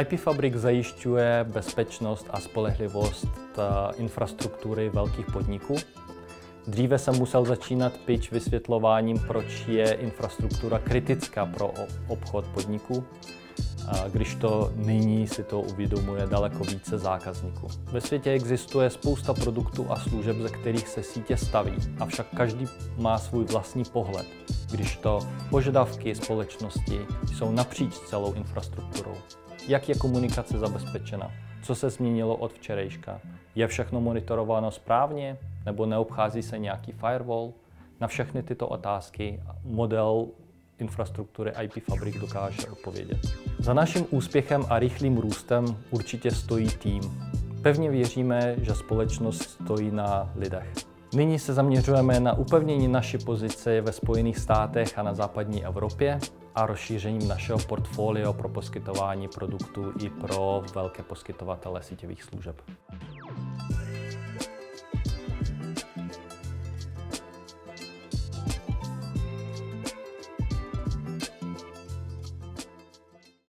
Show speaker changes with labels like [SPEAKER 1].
[SPEAKER 1] IP Fabrik zajišťuje bezpečnost a spolehlivost eh, infrastruktury velkých podniků. Dříve jsem musel začínat pitch vysvětlováním, proč je infrastruktura kritická pro obchod podniků, když to nyní si to uvědomuje daleko více zákazníků. Ve světě existuje spousta produktů a služeb, ze kterých se sítě staví, avšak každý má svůj vlastní pohled, když to požadavky společnosti jsou napříč celou infrastrukturou. Jak je komunikace zabezpečena? Co se změnilo od včerejška? Je všechno monitorováno správně? Nebo neobchází se nějaký firewall? Na všechny tyto otázky model infrastruktury IP Fabrik dokáže odpovědět. Za naším úspěchem a rychlým růstem určitě stojí tým. Pevně věříme, že společnost stojí na lidech. Nyní se zaměřujeme na upevnění naší pozice ve Spojených státech a na západní Evropě a rozšířením našeho portfolia pro poskytování produktů i pro velké poskytovatele síťových služeb.